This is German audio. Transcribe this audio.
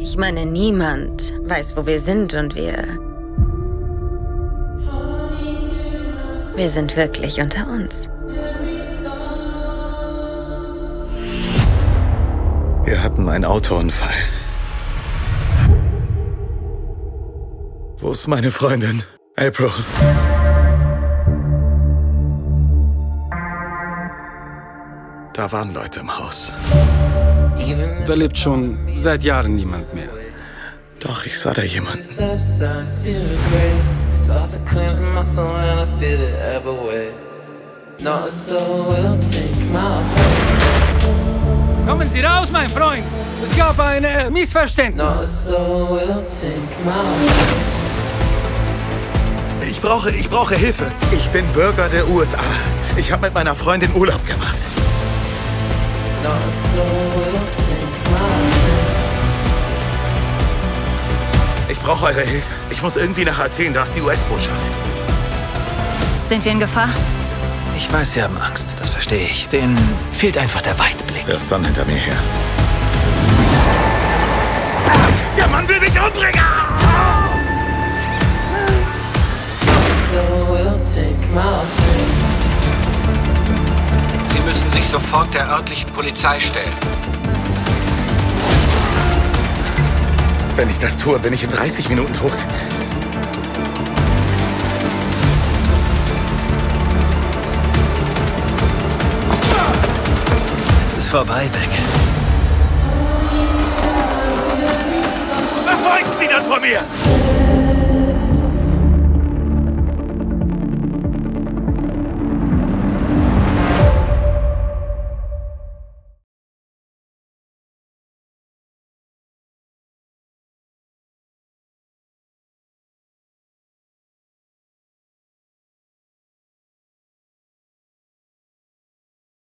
Ich meine, niemand weiß, wo wir sind und wir... Wir sind wirklich unter uns. Wir hatten einen Autounfall. Wo ist meine Freundin? April. Da waren Leute im Haus. Da lebt schon seit Jahren niemand mehr. Doch, ich sah da jemanden. Kommen Sie raus, mein Freund! Es gab ein äh, Missverständnis. Ich brauche, ich brauche Hilfe. Ich bin Bürger der USA. Ich habe mit meiner Freundin Urlaub gemacht. Brauche eure Hilfe. Ich muss irgendwie nach Athen, da ist die US-Botschaft. Sind wir in Gefahr? Ich weiß, Sie haben Angst. Das verstehe ich. Denen fehlt einfach der Weitblick. Er ist dann hinter mir her. Der Mann will mich umbringen! Sie müssen sich sofort der örtlichen Polizei stellen. Wenn ich das tue, bin ich in 30 Minuten tot. Es ist vorbei, Beck. Was wollten Sie denn von mir?